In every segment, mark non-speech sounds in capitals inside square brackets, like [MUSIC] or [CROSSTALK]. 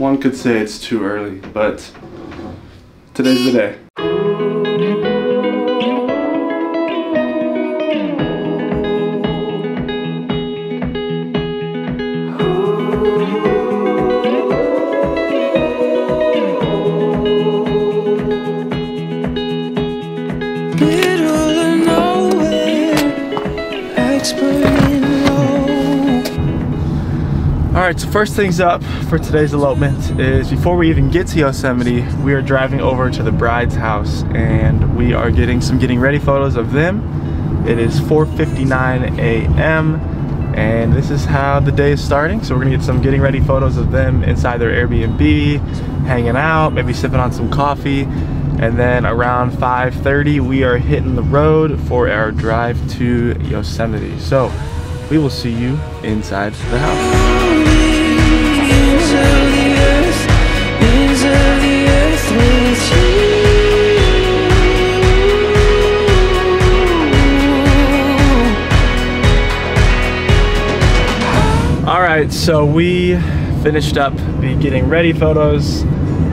one could say it's too early, but today's the day. All right, so first things up for today's elopement is before we even get to Yosemite, we are driving over to the bride's house and we are getting some getting ready photos of them. It is 4.59 a.m. and this is how the day is starting. So we're gonna get some getting ready photos of them inside their Airbnb, hanging out, maybe sipping on some coffee. And then around 5.30, we are hitting the road for our drive to Yosemite. So we will see you inside the house. So we finished up the getting ready photos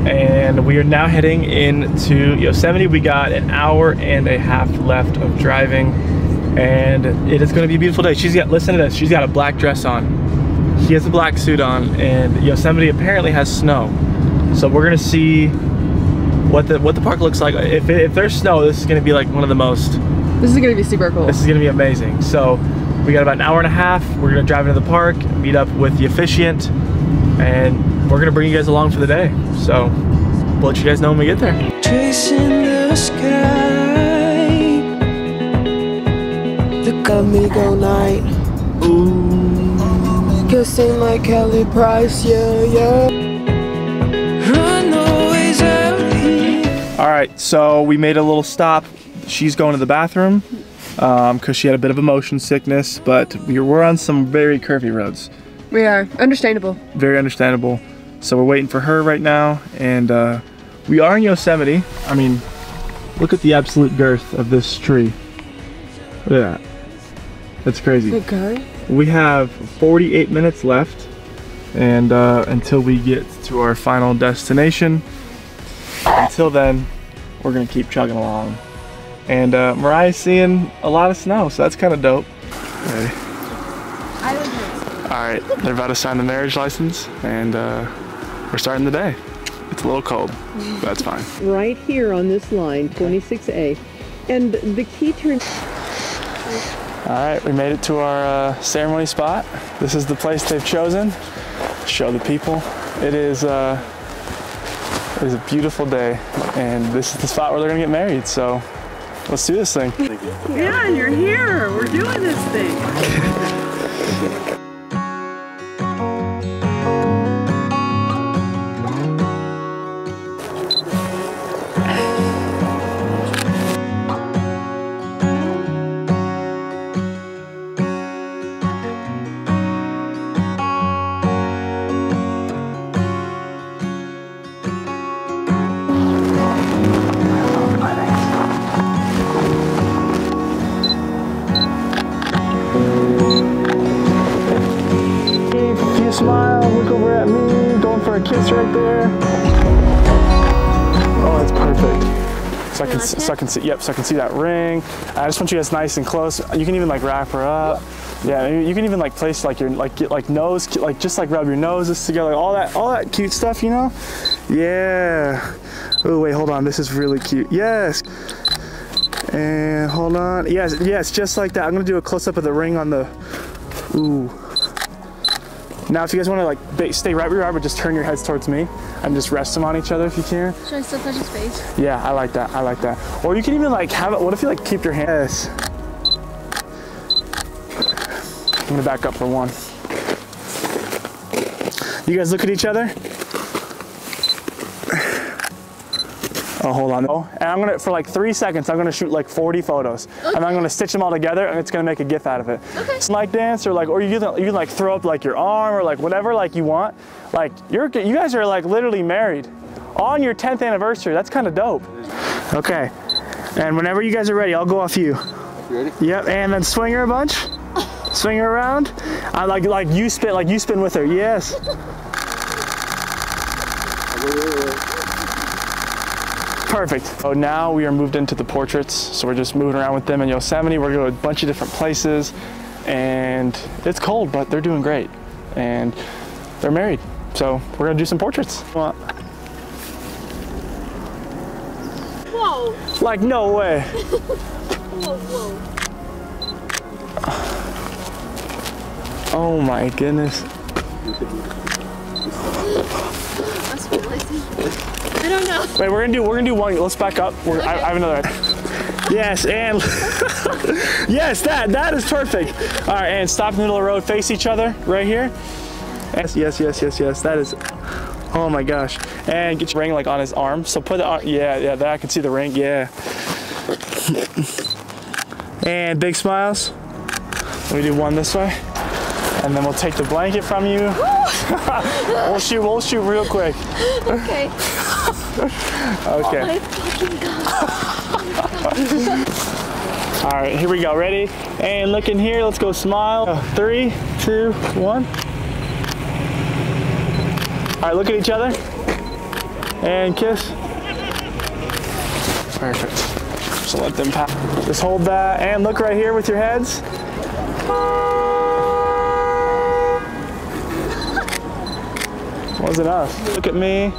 and we are now heading into Yosemite. We got an hour and a half left of driving and it is gonna be a beautiful day. She's got, listen to this, she's got a black dress on. He has a black suit on and Yosemite apparently has snow. So we're gonna see what the what the park looks like. If, if there's snow, this is gonna be like one of the most This is gonna be super cool. this is gonna be amazing. So we got about an hour and a half. We're gonna drive into the park, meet up with the officiant, and we're gonna bring you guys along for the day. So we'll let you guys know when we get there. Tracing the sky. The Camigo night. Ooh. Kissing like Kelly Price, yeah, yeah. Runaways out here. All right, so we made a little stop. She's going to the bathroom because she had a bit of a motion sickness, but we we're on some very curvy roads. we are understandable. Very understandable. So we're waiting for her right now, and uh, we are in Yosemite. I mean, look at the absolute girth of this tree. Look at that. That's crazy. Okay. We have 48 minutes left, and uh, until we get to our final destination. Until then, we're gonna keep chugging along. And uh, Mariah's seeing a lot of snow, so that's kind of dope. Okay. All right, they're about to sign the marriage license, and uh, we're starting the day. It's a little cold, but that's fine. right here on this line, 26A. And the key turn. All right, we made it to our uh, ceremony spot. This is the place they've chosen. Show the people. It is, uh, it is a beautiful day, and this is the spot where they're gonna get married. So let's do this thing. Yeah, you're here. We're doing this thing. [LAUGHS] So I can, so I can see, yep, so I can see that ring. I just want you guys nice and close. You can even like wrap her up. Yeah, you can even like place like your like get like nose, like just like rub your noses together, all that, all that cute stuff, you know? Yeah. Oh wait, hold on. This is really cute. Yes. And hold on. Yes, yes, just like that. I'm gonna do a close up of the ring on the. Ooh. Now, if you guys want to like stay right where you are, but just turn your heads towards me and just rest them on each other if you can. Should I still touch his face? Yeah, I like that. I like that. Or you can even like have it. What if you like keep your hands? I'm gonna back up for one. You guys look at each other. Hold on. Oh, and I'm gonna for like three seconds. I'm gonna shoot like 40 photos, and I'm gonna stitch them all together, and it's gonna make a GIF out of it. Okay. Like dance, or like, or you can you can like throw up like your arm, or like whatever like you want. Like you're you guys are like literally married on your 10th anniversary. That's kind of dope. Okay. And whenever you guys are ready, I'll go off you. ready? Yep. And then swing her a bunch. Swing her around. I like like you spin like you spin with her. Yes. Perfect. So now we are moved into the portraits. So we're just moving around with them in Yosemite. We're going to a bunch of different places and it's cold, but they're doing great. And they're married. So we're gonna do some portraits. Whoa. Like no way. [LAUGHS] Oh my goodness. I don't know. Wait, we're gonna do we're gonna do one. Let's back up. We're, I, I have another. Yes, and [LAUGHS] yes, that that is perfect. All right, and stop in the middle of the road, face each other right here. Yes, yes, yes, yes, yes. That is. Oh my gosh! And get your ring like on his arm. So put the yeah, yeah. That I can see the ring. Yeah. [LAUGHS] and big smiles. Let me do one this way, and then we'll take the blanket from you. [LAUGHS] we'll shoot. We'll shoot real quick. Okay. [LAUGHS] Okay. All right, here we go. Ready? And look in here. Let's go smile. Uh, Three, two, one. All right, look at each other. And kiss. Perfect. So let them pass. Just hold that and look right here with your heads. Was enough. Look at me.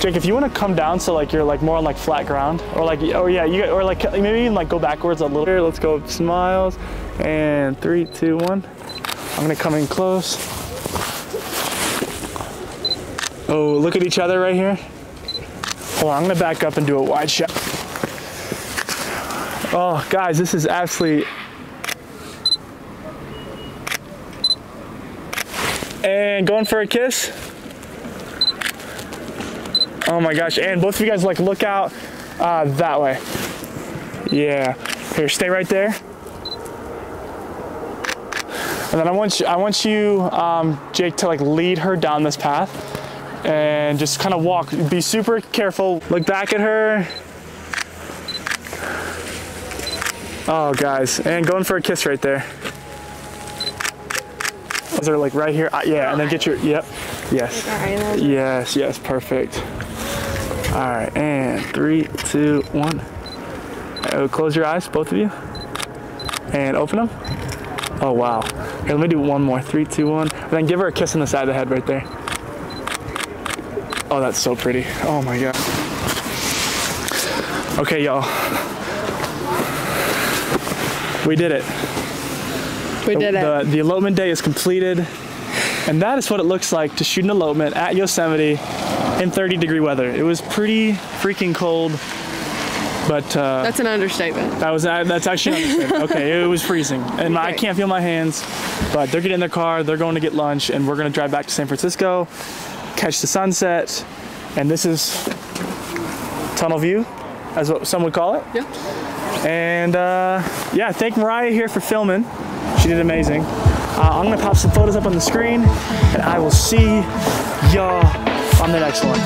Jake, if you want to come down so like you're like more on like flat ground, or like, oh yeah, you or like maybe even like go backwards a little. Here, let's go smiles, and three, two, one. I'm gonna come in close. Oh, look at each other right here. Hold on, I'm gonna back up and do a wide shot. Oh, guys, this is absolutely. And going for a kiss. Oh my gosh, and both of you guys like look out uh, that way. Yeah, here, stay right there. And then I want you, I want you, um, Jake, to like lead her down this path and just kind of walk. Be super careful. Look back at her. Oh, guys, and going for a kiss right there. Those are like right here. Uh, yeah, and then get your, yep, yes. Yes, yes, perfect. All right, and three, two, one. Oh, close your eyes, both of you. And open them. Oh, wow. Here, let me do one more. Three, two, one. And then give her a kiss on the side of the head right there. Oh, that's so pretty. Oh my God. Okay, y'all. We did it. We did it. The, the elopement day is completed. And that is what it looks like to shoot an elopement at Yosemite in 30 degree weather. It was pretty freaking cold, but uh, That's an understatement. that was uh, that's actually an understatement. okay. It was freezing, and I can't feel my hands. But they're getting in their car. They're going to get lunch, and we're gonna drive back to San Francisco, catch the sunset, and this is tunnel view, as what some would call it. Yeah. And uh, yeah, thank Mariah here for filming. She did amazing. Uh, I'm gonna pop some photos up on the screen, and I will see y'all on the next one.